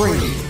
Training.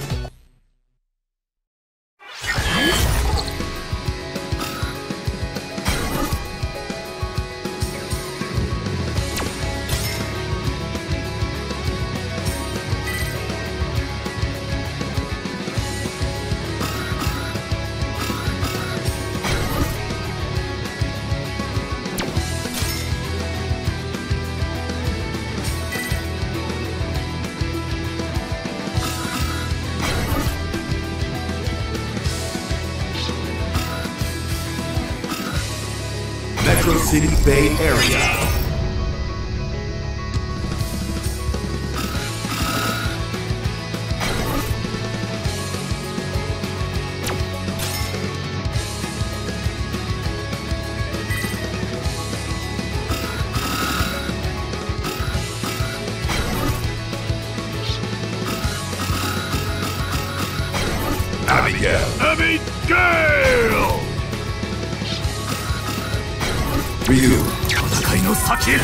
City Bay Area. Abigail. Abigail! Ryu. 戦いの先へ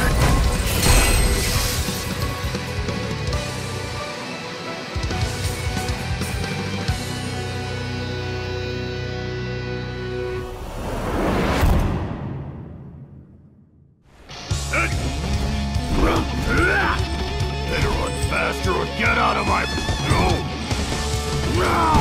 faster or get out of my... Run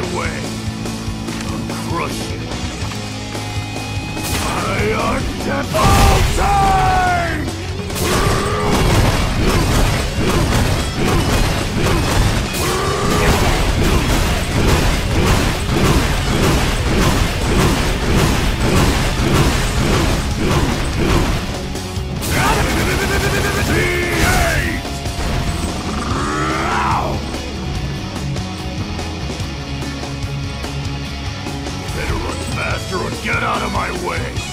my way! I'll crush you! I are Better